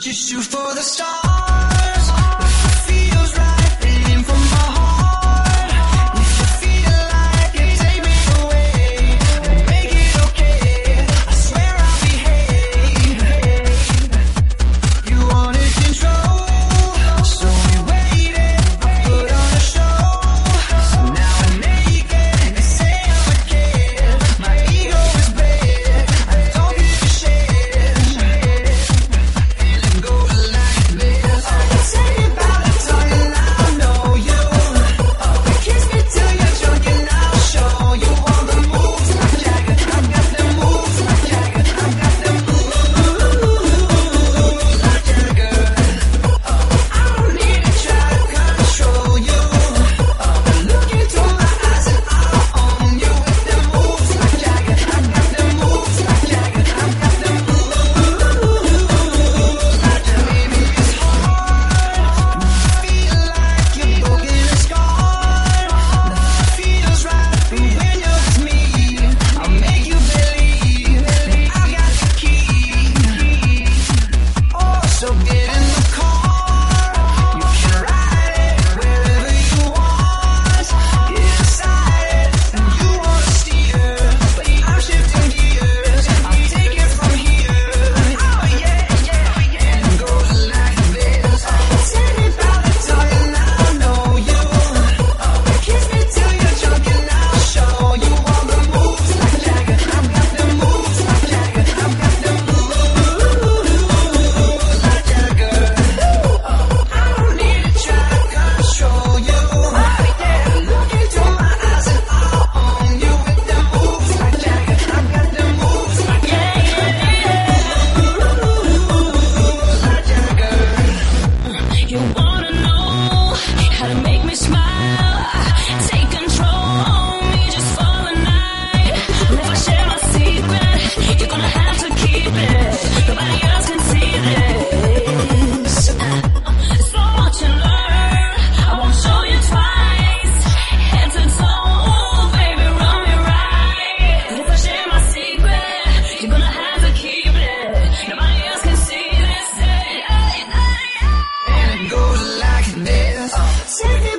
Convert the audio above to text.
Just shoot for the stars. goes like this. Uh,